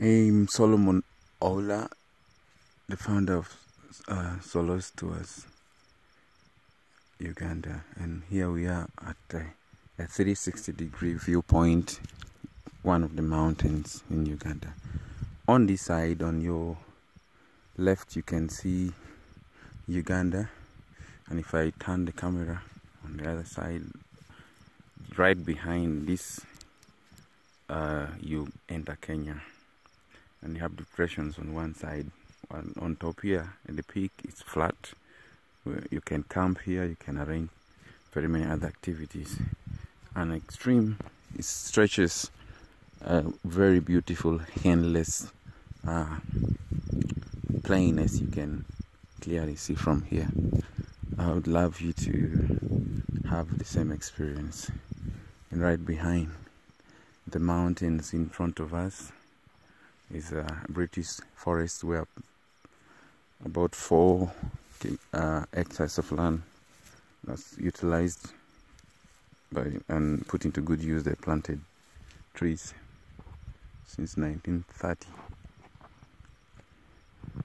I'm Solomon Oula, the founder of uh, Solos Tours Uganda, and here we are at uh, a 360 degree viewpoint, one of the mountains in Uganda. On this side, on your left, you can see Uganda, and if I turn the camera on the other side, right behind this, uh, you enter Kenya and you have depressions on one side on, on top here at the peak it's flat. You can camp here you can arrange very many other activities. And extreme it stretches a very beautiful endless uh, plain as you can clearly see from here. I would love you to have the same experience. And right behind the mountains in front of us is a British forest where about four uh, hectares of land that's utilized by and put into good use. They planted trees since 1930.